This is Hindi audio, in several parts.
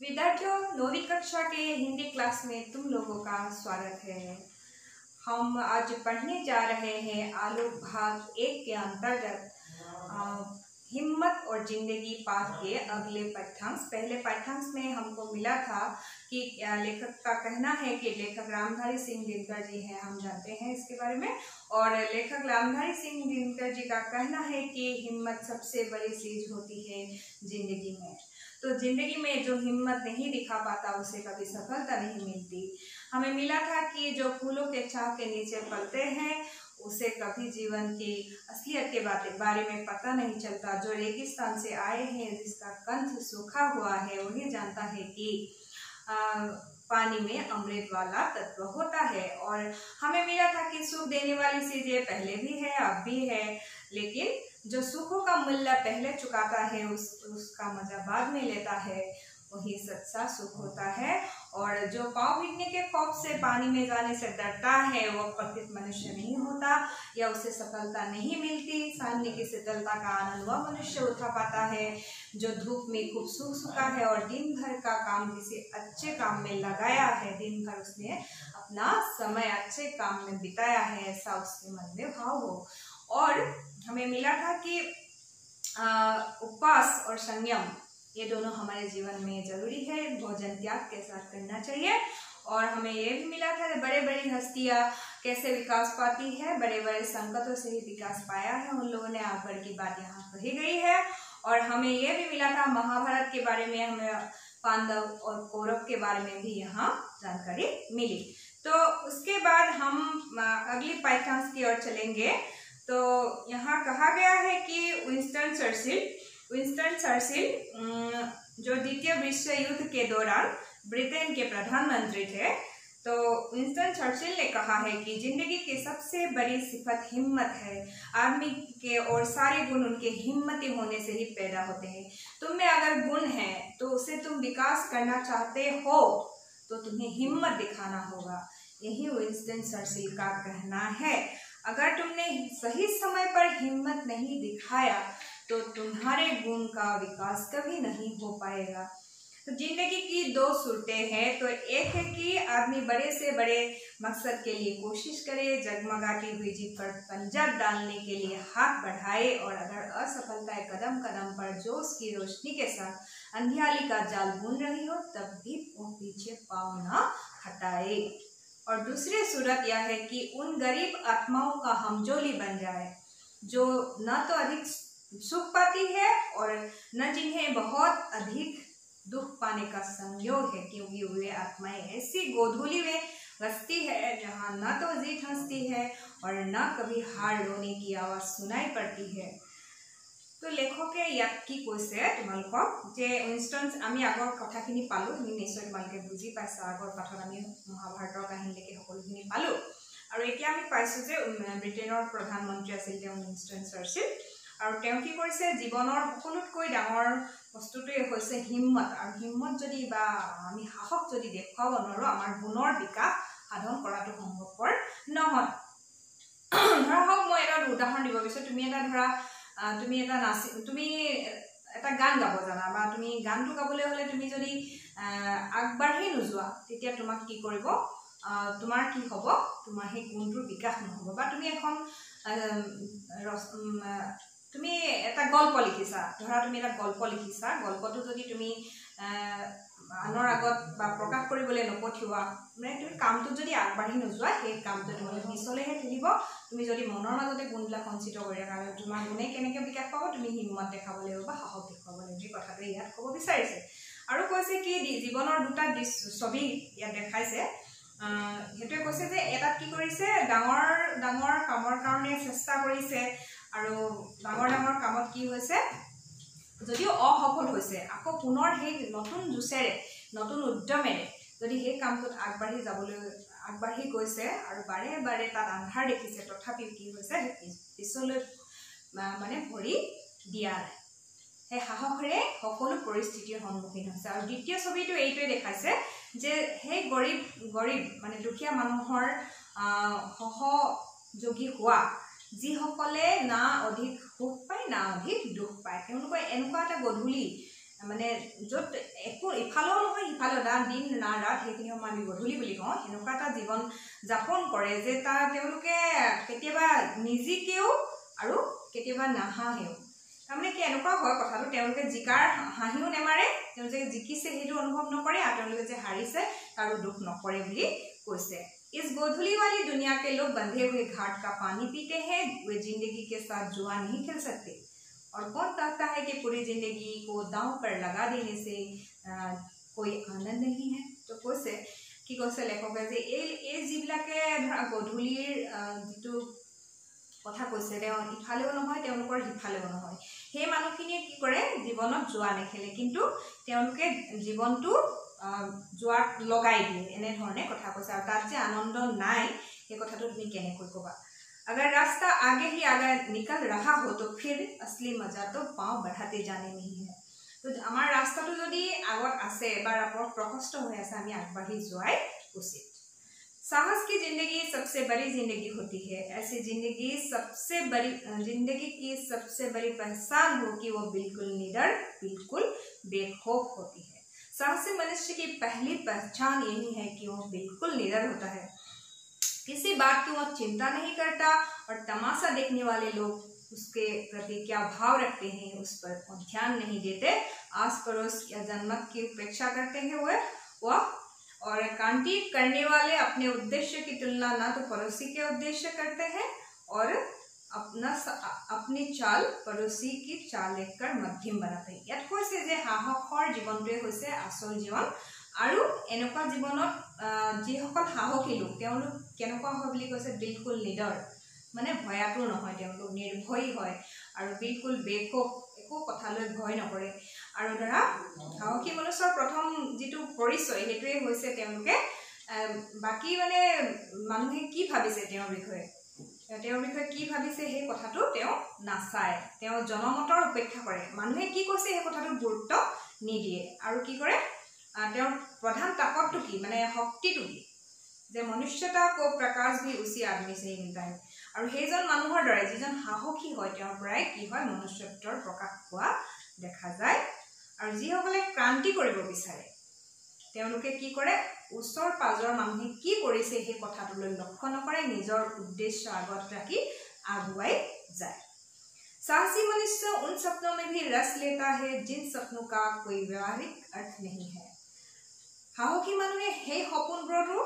विद्यार्थियों, नौवीं कक्षा के हिंदी क्लास में तुम लोगों का स्वागत है। हम आज पढ़ने जा रहे हैं आलोक भाग एक के अंतर्गत हिम्मत और ज़िंदगी पाठ के अगले पाठ्यांश पहले पाठ्यांश में हमको मिला था कि लेखक का कहना है कि लेखक रामधारी सिंह दिनकर जी हैं, हम जानते हैं इसके बारे में। और लेखक रामधारी सिंह दिनकर जी का कहना है कि हिम्मत सबसे बड़ी चीज़ होती है ज़िंदगी में। तो ज़िंदगी में जो हिम्मत नहीं दिखा पाता उसे कभी सफलता नहीं मिलती। हमें मिला था कि जो फूलों के छाव के नीचे पलते हैं उसे कभी जीवन की असलियत के बारे बारे में पता नहीं चलता। जो रेगिस्तान से आए हैं जिसका कंठ सूखा हुआ है वही जानता है कि आ, पानी में अमृत वाला तत्व होता है। और हमें मिला था कि सुख देने वाली चीज़ें पहले भी है अब भी है लेकिन जो सुखों का मूल्य पहले चुकाता है, उस, उसका मज़ा बाद में लेता है। वही सच्चा सुख होता है और जो पाँव भीगने के खौफ से पानी में जाने से डरता है, वो प्रकृत मनुष्य नहीं होता या उसे सफलता नहीं मिलती। सामने की शीतलता का आनंद वह मनुष्य उठा पाता है जो धूप में खूब सूख चुका है और दिन भर का काम किसी अच्छे काम में लगाया है। दिन भर उसने अपना समय अच्छे काम में बिताया है, ऐसा उसके मन में भाव हो। और हमें मिला था कि उपवास और संयम, ये दोनों हमारे जीवन में ज़रूरी है, भोजन त्याग के साथ करना चाहिए। और हमें ये भी मिला था बड़े बड़ी हस्तियाँ कैसे विकास पाती है बड़े बड़े संकटों से ही विकास पाया है, उन लोगों ने आकर की बात यहाँ कही गई है। और हमें ये भी मिला था महाभारत के बारे में, हमें पांडव और कौरव के बारे में भी यहाँ जानकारी मिली। तो उसके बाद हम अगली पाठ्यांश की ओर चलेंगे। तो यहाँ कहा गया है कि विंस्टन चर्चिल विंस्टन चर्चिल जो द्वितीय विश्व युद्ध के दौरान ब्रिटेन के प्रधानमंत्री थे तो विंस्टन चर्चिल ने कहा है कि ज़िंदगी की सबसे बड़ी सिफत हिम्मत है। आदमी के और सारे गुण उनके हिम्मती होने से ही पैदा होते हैं। तुम में अगर गुण है तो उसे तुम विकास करना चाहते हो तो तुम्हें हिम्मत दिखाना होगा। यही विंस्टन चर्चिल का कहना है। अगर तुमने सही समय पर हिम्मत नहीं दिखाया तो तुम्हारे गुण का विकास कभी नहीं हो पाएगा। तो ज़िंदगी की दो सूरतें हैं तो एक है कि आदमी बड़े से बड़े मकसद के लिए कोशिश करे, जगमगाती हुई जीत पर पंजाब डालने के लिए हाथ बढ़ाए, और अगर असफलता कदम कदम पर जोश की रोशनी के साथ अंधियाली का जाल बुन रही हो, तब भी वो पीछे पाँव न हटाए। और दूसरी सूरत यह है कि उन गरीब आत्माओं का हमजोली बन जाए, जो न तो अधिक सुख पाती है और न जिन्हें बहुत अधिक दुख पाने का संयोग है, क्योंकि वे आत्माएँ ऐसी गोधूली में बसती है, जहाँ न तो जीत हंसती है और न कभी हार रोने की आवाज़ सुनाई पड़ती है। তো লেখকে ইয়াত কি কৈছে তোমালোকক? যে ইনষ্টেঞ্চ আমি আগৰ কথাখিনি পালোঁ তুমি নিশ্চয় তোমালোকে বুজি পাইছা আগৰ পাঠত আমি মহাভাৰতৰ কাহিনীলৈকে সকলোখিনি পালোঁ। আৰু এতিয়া আমি পাইছোঁ যে ব্ৰিটেইনৰ প্ৰধানমন্ত্ৰী আছিল তেওঁ উইনষ্টন চাৰ্চিল। আৰু তেওঁ কি কৰিছে জীৱনৰ সকলোতকৈ ডাঙৰ বস্তুটোৱে হৈছে হিম্মত। আৰু হিম্মত যদি বা আমি সাহস যদি দেখুৱাব নোৱাৰোঁ আমাৰ গুণৰ বিকাশ সাধন কৰাটো সম্ভৱপৰ নহয়। ধৰা হওক মই এটা উদাহৰণ দিব বিচাৰোঁ। তুমি এটা ধৰা তুমি এটা নাচি তুমি এটা গান গাব জানা বা তুমি গানটো গাবলৈ হ'লে তুমি যদি আগবাঢ়ি নোযোৱা তেতিয়া তোমাক কি কৰিব? তোমাৰ কি হ'ব? তোমাৰ সেই গুণটোৰ বিকাশ নহ'ব। বা তুমি এখন তুমি এটা গল্প লিখিছা। ধৰা তুমি এটা গল্প লিখিছা। গল্পটো যদি তুমি আনৰ আগত বা প্ৰকাশ কৰিবলৈ নপঠিওৱা মানে তুমি কামটোত যদি আগবাঢ়ি নোযোৱা সেই কামটো তোমালৈ পিছলৈহে ঠেলিব তুমি যদি মনৰ মাজতে গুণবিলাক সঞ্চিত কৰি ৰাখা তোমাৰ গুণে কেনেকৈ বিকাশ পাব তুমি হিম্মত দেখাব লাগিব বা সাহস দেখুৱাব লাগিব এই কথাটো ইয়াত ক'ব বিচাৰিছে। আৰু কৈছে কি জীৱনৰ দুটা ছবি ইয়াত দেখাইছে। সেইটোৱে কৈছে যে এটাত কি কৰিছে ডাঙৰ ডাঙৰ কামৰ কাৰণে চেষ্টা কৰিছে আৰু ডাঙৰ ডাঙৰ কামত কি হৈছে যদিও অসফল হৈছে আকৌ পুনৰ সেই নতুন জোচেৰে নতুন উদ্যমেৰে যদি সেই কামটোত আগবাঢ়ি যাবলৈ আগবাঢ়ি গৈছে আৰু বাৰে বাৰে তাত আন্ধাৰ দেখিছে। তথাপিও কি হৈছে পিছলৈ মানে ভৰি দিয়া নাই। সেই সাহসেৰে সকলো পৰিস্থিতিৰ সন্মুখীন হৈছে। আৰু দ্বিতীয় ছবিটো এইটোৱে দেখাইছে যে সেই গৰীব গৰীব মানে দুখীয়া মানুহৰ সহযোগী হোৱা যিসকলে না অধিক সুখ পায় না অধিক দুখ পায় তেওঁলোকৰ এনেকুৱা এটা গধূলি মানে য'ত একো ইফালেও নহয় সিফালেও না দিন না ৰাত সেইখিনি সময় আমি গধূলি বুলি কওঁ সেনেকুৱা এটা জীৱন যাপন কৰে যে তাৰ তেওঁলোকে কেতিয়াবা নিজিকেও আৰু কেতিয়াবা নাহাঁহেও তাৰমানে কি এনেকুৱা হয় কথাটো তেওঁলোকে জিকাৰ হাঁহিও নেমাৰে তেওঁলোকে জিকিছে সেইটো অনুভৱ নকৰে আৰু তেওঁলোকে যে হাৰিছে তাৰো দুখ নকৰে বুলি কৈছে इस गोधुली वाली दुनिया के लोग बंधे हुए घाट का पानी पीते हैं वे जिंदगी के साथ जुआ नहीं खेल सकते और कौन कहता है कि पूरी जिंदगी को दांव पर लगा देने से आ, कोई आनंद नहीं है तो কৈছে কি কৈছে লেখকে যে এই এই যিবিলাকে ধৰা গধূলিৰ যিটো কথা কৈছে তেওঁ ইফালেও নহয় তেওঁলোকৰ সিফালেও নহয় সেই মানুহখিনিয়ে কি কৰে জীৱনত যোৱা নেখেলে কিন্তু তেওঁলোকে জীৱনটো যোৱাত লগাই দিয়ে এনেধৰণে কথা কৈছে আৰু তাত যে আনন্দ নাই সেই কথাটো তুমি কেনেকৈ ক'বা अगर रास्ता आगे ही आगे निकल रहा हो तो फिर असली मजा तो पाँव बढ़ाते जाने में ही है তো আমাৰ ৰাস্তাটো যদি আগত আছে বা পথ প্ৰশস্ত হৈ আছে আমি আগবাঢ়ি যোৱাই উচিত साहस की जिंदगी सबसे बड़ी जिंदगी होती है ऐसी जिंदगी सबसे बड़ी जिंदगी की सबसे बड़ी पहचान हो कि वो बिल्कुल निडर बिल्कुल बेखौफ होती है साहसी मनुष्य की पहली पहचान यही है कि वो बिल्कुल निडर होता है किसी बात की वो चिंता नहीं करता और तमाशा देखने वाले लोग उसके प्रति क्या भाव रखते हैं उस पर ध्यान नहीं देते आस पड़ोस या जनमत की उपेक्षा करते हैं वह वह और कांटी करने वाले अपने उद्देश्य की तुलना ना तो पड़ोसी के उद्देश्य करते हैं और अपना अपनी চাল পড়োশী কি চাল লেখাৰ মধ্যম বনাতে ইয়াত কৈছে যে সাহসৰ জীৱনটোৱে হৈছে আচল জীৱন আৰু এনেকুৱা জীৱনত যিসকল সাহসী লোক তেওঁলোক কেনেকুৱা হয় বুলি কৈছে বিলকুল নিডৰ মানে ভয়াতুৰ নহয় তেওঁলোক নিৰ্ভয়ী হয় আৰু বিলকুল বেখোপ একো কথালৈ ভয় নকৰে। আৰু ধৰা সাহসী মনুষ্যৰ প্ৰথম যিটো পৰিচয় সেইটোৱে হৈছে তেওঁলোকে বাকী মানে মানুহে কি ভাবিছে তেওঁৰ বিষয়ে? তেওঁৰ বিষয়ে কি ভাবিছে সেই কথাটো তেওঁ নাচায়। তেওঁ জনমতৰ উপেক্ষা কৰে। মানুহে কি কৈছে সেই কথাটোত গুৰুত্ব নিদিয়ে। আৰু কি কৰে? তেওঁৰ প্ৰধান তাকতটো কি? মানে শক্তিটো কি? যে মনুষ্যতা কো প্ৰকাশ ভি উচি আদমি চে মিলতা হয় আৰু সেইজন মানুহৰ দৰে যিজন সাহসী হয় তেওঁৰ পৰাই কি হয় মনুষ্যত্বৰ প্ৰকাশ পোৱা দেখা যায় আৰু যিসকলে ক্ৰান্তি কৰিব বিচাৰে তেওঁলোকে কি কৰে ওচৰ পাজৰ মানুহে কি কৰিছে সেই কথাটোলৈ লক্ষ্য নকৰে নিজৰ উদ্দেশ্য আগত ৰাখি আগুৱাই যায় साहसी मनुष्य उन सपनों में भी रस लेता है जिन सपनों का कोई व्यवहारिक अर्थ नहीं है সাহসী মানুহে সেই সপোনবোৰতো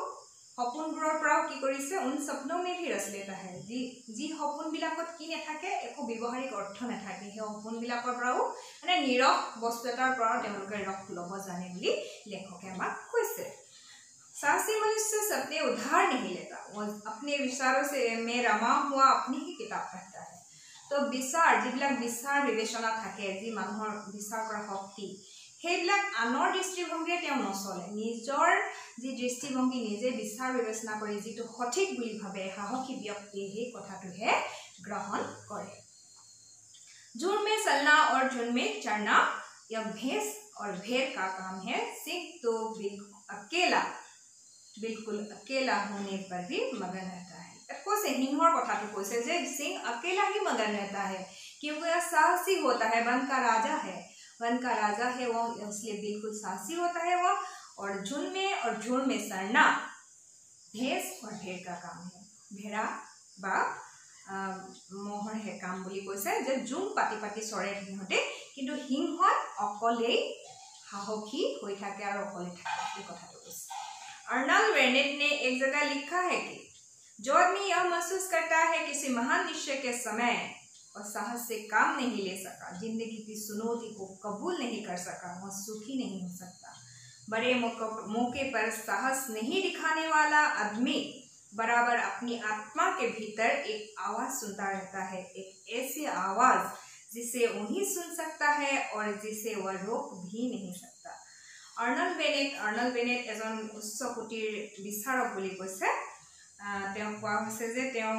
সপোনবোৰৰ পৰাও কি কৰিছে উন সপনমে ভি ৰচ লেতা হে যি যি সপোনবিলাকত কি নাথাকে একো ব্যৱহাৰিক অৰ্থ নাথাকে সেই সপোনবিলাকৰ পৰাও মানে নীৰৱ বস্তু এটাৰ পৰাও তেওঁলোকে ৰস ল'ব জানে বুলি লেখকে আমাক কৈছে साहसी मनुष्य सपने उधार नहीं लेता वो अपने विचारों से में रमा हुआ अपनी ही किताब पढ़ता है তো বিচাৰ যিবিলাক বিচাৰ বিবেচনা থাকে যি মানুহৰ বিচাৰ কৰা শক্তি সেইবিলাক আনৰ দৃষ্টিভংগীৰে তেওঁ নচলে নিজৰ যি দৃষ্টিভংগী নিজে বিচাৰ বিবেচনা কৰি যিটো সঠিক বুলি ভাবে সাহসী ব্যক্তিয়ে সেই কথাটোহে গ্ৰহণ কৰে জোৰ মে চলনা और झुंड में चढ़ना या भैंस और भेड़ का काम है सिंह तो अकेला बिल्कुल अकेला होने पर भी मगन रहता है কৈছে সিংহৰ কথাটো কৈছে যে সিং अकेला ही मगन रहता है क्योंकि वह साहसी होता है वन का राजा है वन का राजा है वो इसलिए बिल्कुल साहसी होता है वो और झुंड में और झुंड में सरना भैंस और भेड़ का काम है भेड़ा বা মহৰ হে কাম বুলি কৈছে যে জোং পাতি পাতি চৰে সিহঁতে কিন্তু সিংহত অকলেই সাহসী হৈ থাকে আৰু অকলে থাকে এই কথাটো কৈছে अर्नल वेनेट ने एक जगह लिखा है कि जो आदमी यह महसूस करता है किसी महान निश्चय के समय और साहस से काम नहीं ले सका जिंदगी की चुनौती को कबूल नहीं कर सका वह सुखी नहीं हो सकता बड़े मौके पर साहस नहीं दिखाने वाला आदमी बराबर अपनी आत्मा के भीतर एक आवाज सुनता रहता है एक ऐसी आवाज जिसे वही सुन सकता है और जिसे वह रोक भी नहीं सकता अर्नल বেনেট अर्नल বেনেট এজন উচ্চ কোটিৰ বিচাৰক বুলি কৈছে তেওঁ কোৱা হৈছে যে তেওঁ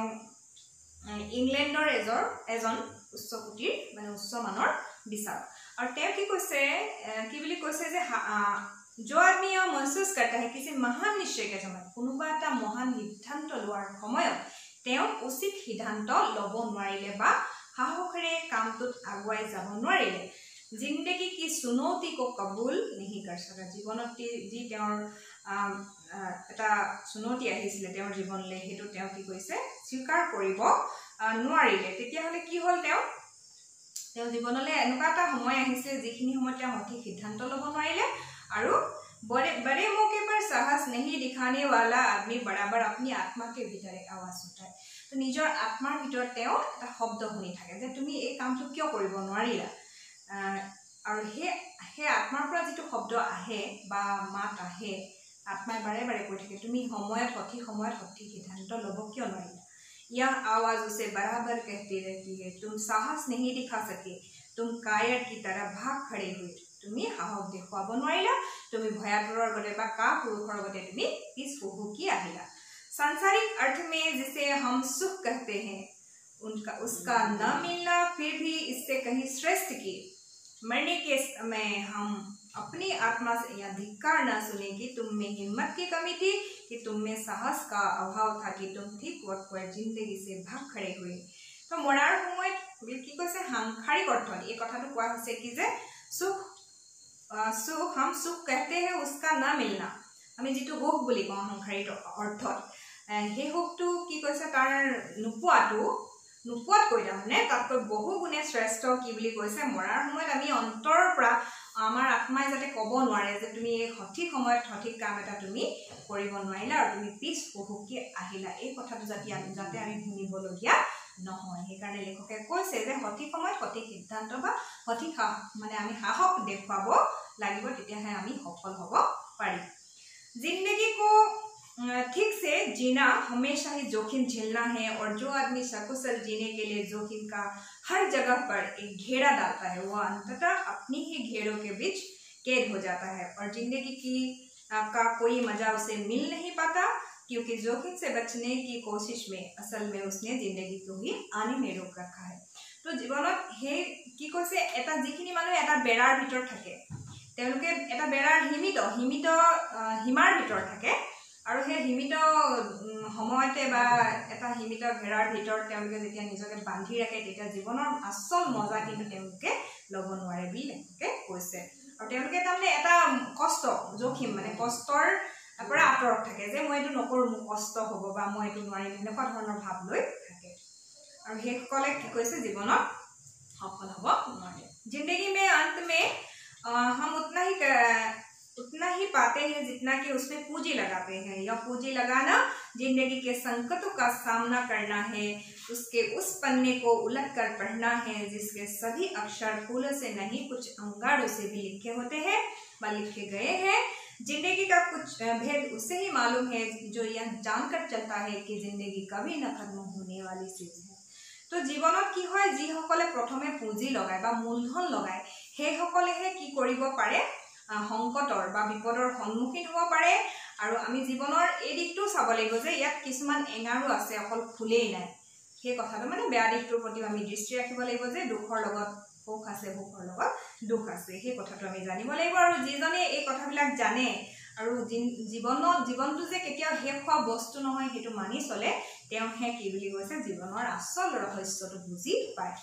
ইংলেণ্ডৰ এজৰ এজন উচ্চ উচ্চকোটিৰ মানে উচ্চমানৰ বিচাৰক। আৰু তেওঁ কি কৈছে কি বুলি কৈছে যে জ' আদমি মহচুচ কৰ্তা হে কিছু মহান নিশ্চয় কেজন কোনোবা এটা মহান সিদ্ধান্ত লোৱাৰ সময়ত তেওঁ উচিত সিদ্ধান্ত ল'ব নোৱাৰিলে বা সাহসেৰে কামটোত আগুৱাই যাব নোৱাৰিলে। জিন্দেগী কি চুনৌতিকো কবুল নিশিকাৰ জীৱনত যি তেওঁৰ এটা চুনতি আহিছিলে তেওঁৰ জীৱনলৈ সেইটো তেওঁ কি কৈছে স্বীকাৰ কৰিব নোৱাৰিলে। তেতিয়াহ'লে কি হ'ল তেওঁ? তেওঁ জীৱনলৈ এনেকুৱা এটা সময় আহিছে যিখিনি সময়ত তেওঁ সঠিক সিদ্ধান্ত ল'ব নোৱাৰিলে। আৰু বৰে বৰে মোক এবাৰ চাহাচ নেহি দিখানে ৱালা আদমী বৰাবৰ আপুনি আত্মাকে ভিতৰে আৱাজ উঠায়। তো নিজৰ আত্মাৰ ভিতৰত তেওঁ এটা শব্দ শুনি থাকে যে তুমি এই কামটো কিয় কৰিব নোৱাৰিলা? আৰু সেই সেই আত্মাৰ পৰা যিটো শব্দ আহে বা মাত আহে আত্মাই বাৰে বাৰে কৈ থাকে তুমি সময়ত সঠিক সময়ত সঠিক সিদ্ধান্ত ল'ব কিয় নোৱাৰিলা यह आवाज उसे बराबर कहती रहती है तुम साहस नहीं दिखा सके तुम कायर की तरह भाग खड़े हुए তুমি সাহস দেখুৱাব নোৱাৰিলা তুমি ভয়াতুৰৰ গতে বা কা পুৰুষৰ গতে তুমি পিছ পহুকি আহিলা सांसारिक अर्थ में जिसे हम सुख कहते हैं उनका उसका न मिलना फिर भी इससे कहीं श्रेष्ठ की मरने के समय हम अपनी आत्मा से यह धिक्कार न सुने कि तुम में हिम्मत की कमी थी कि तुम में साहस का अभाव था कि तुम ठीक वक्त पर जिंदगी से भाग खड़े हुए তো মৰাৰ সময়ত কি কৈছে সাংসাৰিক অৰ্থত এই কথাটো কোৱা হৈছে কি যে সুখ সুখ হাম সুখ কেহতে হে উস্কা না মিলনা আমি যিটো সুখ বুলি কওঁ সাংসাৰিক অৰ্থত সেই সুখটো কি কৈছে তাৰ নোপোৱাটো নোপোৱাতকৈ তাৰমানে তাতকৈ বহু গুণে শ্ৰেষ্ঠ কি বুলি কৈছে মৰাৰ সময়ত আমি অন্তৰৰ পৰা আমাৰ আত্মাই যাতে ক'ব নোৱাৰে যে তুমি এই সঠিক সময়ত সঠিক কাম এটা তুমি কৰিব নোৱাৰিলা আৰু তুমি পিছ পহুকি আহিলা। এই কথাটো যাতে আমি যাতে আমি শুনিবলগীয়া নহয়। সেইকাৰণে লেখকে কৈছে যে সঠিক সময়ত সঠিক সিদ্ধান্ত বা সঠিক মানে আমি সাহস দেখুৱাব লাগিব তেতিয়াহে আমি সফল হ'ব পাৰিম। জিন্দগী কো ठीक से जीना हमेशा ही जोखिम झेलना है और जो आदमी सकुशल जीने के लिए जोखिम का हर जगह पर एक घेरा डालता है वह अंततः अपनी ही घेरों के बीच कैद हो जाता है और जिंदगी की का कोई मजा उसे मिल नहीं पाता क्योंकि जोखिम से बचने की कोशिश में असल में उसने जिंदगी को ही आने में रोक रखा है তো জীৱনত সেই কি কৈছে এটা যিখিনি মানুহ এটা বেৰাৰ ভিতৰত থাকে তেওঁলোকে এটা বেৰাৰ সীমিত সীমিত সীমাৰ ভিতৰত থাকে আৰু সেই সীমিত সময়তে বা এটা সীমিত ঘেৰাৰ ভিতৰত তেওঁলোকে যেতিয়া নিজকে বান্ধি ৰাখে তেতিয়া জীৱনৰ আচল মজা কিন্তু তেওঁলোকে ল'ব নোৱাৰে বুলি লেখকে কৈছে। আৰু তেওঁলোকে তাৰমানে এটা কষ্ট জোখিম মানে কষ্টৰ পৰা আঁতৰত থাকে যে মই এইটো নকৰোঁ মোৰ কষ্ট হ'ব বা মই এইটো নোৱাৰিম এনেকুৱা ধৰণৰ ভাৱ লৈ থাকে। আৰু সেইসকলে কি কৈছে জীৱনত সফল হ'ব নোৱাৰে। জিন্দগী মে অন্ত মে হম উৎনা उतना ही पाते हैं जितना कि उसमें पूंजी लगाते हैं यह पूंजी लगाना जिंदगी के संकटों का सामना करना है उसके उस पन्ने को उलट कर पढ़ना है जिसके सभी अक्षर फूलों से नहीं कुछ अंगारों से भी लिखे होते हैं व लिखे गए हैं जिंदगी का कुछ भेद उसे ही मालूम है जो यह जानकर चलता है कि जिंदगी कभी न खत्म होने वाली चीज है তো জীৱনত কি হয় যিসকলে প্ৰথমে পুঁজি লগায় বা মূলধন লগায় সেইসকলেহে কি কৰিব পাৰে সংকটৰ বা বিপদৰ সন্মুখীন হ'ব পাৰে। আৰু আমি জীৱনৰ এই দিশটো চাব লাগিব যে ইয়াত কিছুমান এঙাৰো আছে অকল ফুলেই নাই। সেই কথাটো মানে বেয়া দিশটোৰ প্ৰতিও আমি দৃষ্টি ৰাখিব লাগিব যে দুখৰ লগত সুখ আছে সুখৰ লগত দুখ আছে। সেই কথাটো আমি জানিব লাগিব আৰু যিজনে এই কথাবিলাক জানে আৰু জীৱনত জীৱনটো যে কেতিয়াও শেষ হোৱা বস্তু নহয় সেইটো মানি চলে তেওঁহে কি বুলি কৈছে? জীৱনৰ আচল ৰহস্যটো বুজি পায়।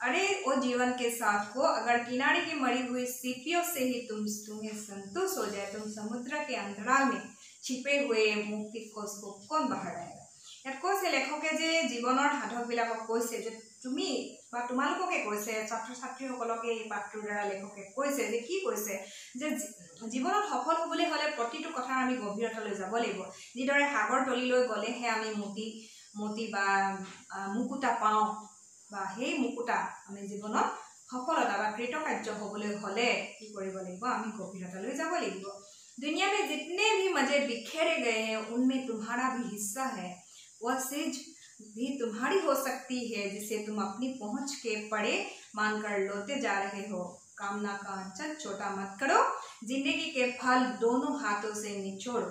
अरे ओ जीवन के साथ हो अगर किनारे की मरी हुई सीपियों से ही तुम तुम्हें संतुष्ट हो जाए तुम समुद्र के अंतराल में छिपे हुए मुक्ति कोष को कौन बाहर आएगा ইয়াত কৈছে লেখকে যে জীৱনৰ সাধকবিলাকক কৈছে যে তুমি বা তোমালোককে কৈছে ছাত্ৰ ছাত্ৰীসকলকে এই পাঠটোৰ দ্বাৰা লেখকে কৈছে যে কি কৈছে যে জীৱনত সফল হ'বলৈ হ'লে প্ৰতিটো কথাৰ আমি গভীৰতালৈ যাব লাগিব যিদৰে সাগৰ তলিলৈ গ'লেহে আমি মতি মতি বা মুকুতা পাওঁ বা সেই মুকুতা আমি জীৱনত সফলতা বা কৃতকাৰ্য হ'বলৈ হ'লে কি কৰিব লাগিব আমি গভীৰতালৈ যাব লাগিব दुनिया में जितने भी मजे बिखेरे गए हैं उनमें तुम्हारा भी हिस्सा है वह चीज भी तुम्हारी हो सकती है जिसे तुम अपनी पहुंच के पड़े मानकर लोते जा रहे हो कामना का अंचल छोटा मत करो जिंदगी के फल दोनों हाथों से निचोड़ो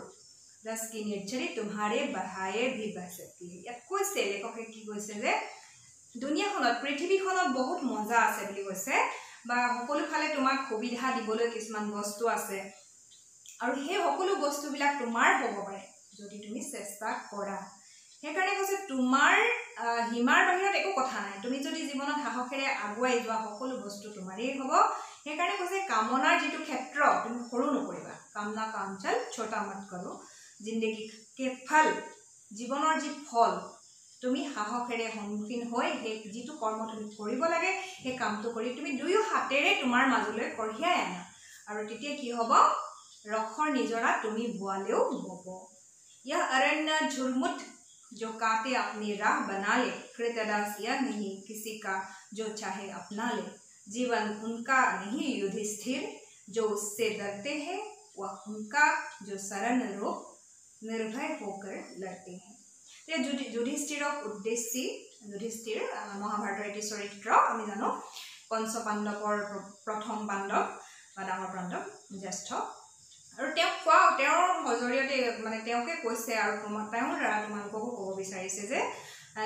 रस की निर्झरी तुम्हारे बढ़ाए भी बह सकती है ইয়াত কৈছে লেখকে কি কৈছে যে দুনিয়াখনত পৃথিৱীখনত বহুত মজা আছে বুলি কৈছে বা সকলো ফালে তোমাক সুবিধা দিবলৈ কিছুমান বস্তু আছে। আৰু সেই সকলো বস্তুবিলাক তোমাৰ হ'ব পাৰে যদি তুমি চেষ্টা কৰা। সেইকাৰণে কৈছে তোমাৰ সীমাৰ বাহিৰত একো কথা নাই। তুমি যদি জীৱনত সাহসেৰে আগুৱাই যোৱা সকলো বস্তু তোমাৰেই হ'ব। সেইকাৰণে কৈছে কামনাৰ যিটো ক্ষেত্ৰ তুমি সৰু নকৰিবা। কামনা কাঞ্চল ছোটা মত কৰোঁ জিন্দগী কে ফল জীৱনৰ যি ফল তুমি সাহসেৰে সন্মুখীন হৈ সেই যিটো কৰ্ম তুমি কৰিব লাগে সেই কামটো কৰি তুমি দুয়ো হাতেৰে তোমাৰ মাজলৈ কঢ়িয়াই আনা আৰু তেতিয়া কি হ'ব ৰসৰ নিজৰা তুমি বোৱালেও বব यह अरण्य झुरमुट जो काटे अपनी राह बना ले कृतदास यह नहीं किसी का जो चाहे अपना ले जीवन उनका नहीं युधिष्ठिर जो उससे डरते हैं वह उनका जो शरण रोग निर्भय होकर लड़ते हैं যুধিষ্ঠিৰক উদ্দেশ্যি যুধিষ্ঠিৰ মহাভাৰতৰ এটি চৰিত্ৰ আমি জানো পঞ্চ পাণ্ডৱৰ প্ৰথম পাণ্ডৱ বা ডাঙৰ পাণ্ডৱ জ্যেষ্ঠ আৰু তেওঁক কোৱা তেওঁৰ জৰিয়তে মানে তেওঁকে কৈছে আৰু তোমাৰ তেওঁৰ দ্বাৰা তোমালোককো ক'ব বিচাৰিছে যে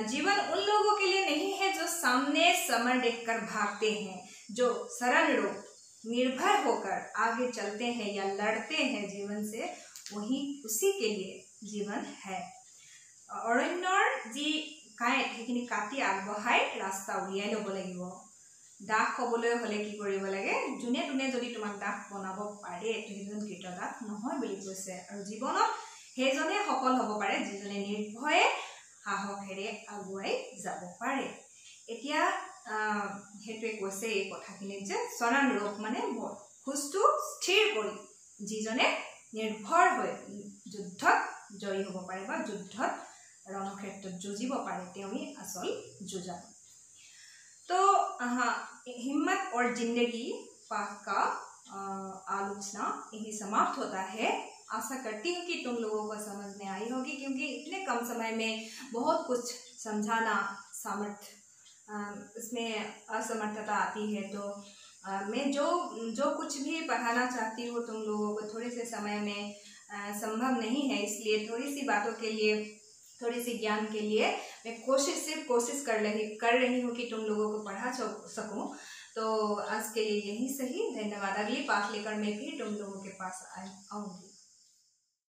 जीवन उन लोगों के लिए नहीं है जो सामने समर देखकर भागते हैं जो सरल रोग निर्भय होकर आगे चलते हैं या लड़ते हैं जीवन से वही उसी के लिए जीवन है অৰণ্যৰ যি কাঁইট সেইখিনি কাটি আগবঢ়াই ৰাস্তা উলিয়াই ল'ব লাগিব। দাস হ'বলৈ হ'লে কি কৰিব লাগে? যোনে তোনে যদি তোমাক দাস বনাব পাৰে সেইজন কীৰ্তদাস নহয় বুলি কৈছে। আৰু জীৱনত সেইজনে সফল হ'ব পাৰে যিজনে নিৰ্ভয়ে সাহসেৰে আগুৱাই যাব পাৰে। এতিয়া সেইটোৱে কৈছে এই কথাখিনিত যে চৰাণ ৰোগ মানে খোজটো স্থিৰ কৰি যিজনে নিৰ্ভৰ হৈ যুদ্ধত জয়ী হ'ব পাৰে বা যুদ্ধত ৰণক্ষেত্ৰত যুঁজিব পাৰে তেওঁৱেই আচল যুঁজাৰু तो हिम्मत और जिंदगी पाठ का आलोचना यही समाप्त होता है आशा करती हूँ कि तुम लोगों को समझ में आई होगी क्योंकि इतने कम समय में बहुत कुछ समझाना सामर्थ्य इसमें असमर्थता आती है तो आ, मैं जो जो कुछ भी पढ़ाना चाहती हूँ तुम लोगों को थोड़े से समय में संभव नहीं है इसलिए थोड़ी सी बातों के लिए थोड़ी सी ज्ञान के लिए मैं कोशिश, सिर्फ़ कोशिश कर रही कर रही हूँ कि तुम लोगों को पढ़ा सकूँ। तो आज के लिए यही सही। धन्यवाद। अगली पाठ लेकर मैं भी तुम लोगों के पास आऊँगी।